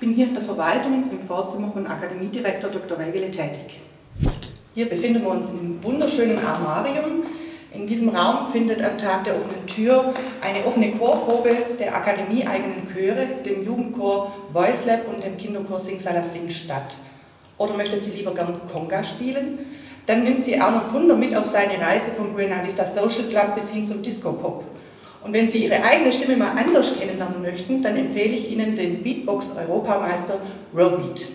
bin hier in der Verwaltung im Vorzimmer von Akademiedirektor Dr. Weigele tätig. Hier befinden wir uns im wunderschönen Armarium. In diesem Raum findet am Tag der offenen Tür eine offene Chorprobe der akademieeigenen Chöre, dem Jugendchor Voice Lab und dem Kinderchor Sing Sala Sing statt. Oder möchten Sie lieber gern Conga spielen? Dann nimmt Sie Arnold Wunder mit auf seine Reise vom Buena Vista Social Club bis hin zum Disco Pop. Und wenn Sie Ihre eigene Stimme mal anders kennenlernen möchten, dann empfehle ich Ihnen den Beatbox-Europameister Robeat.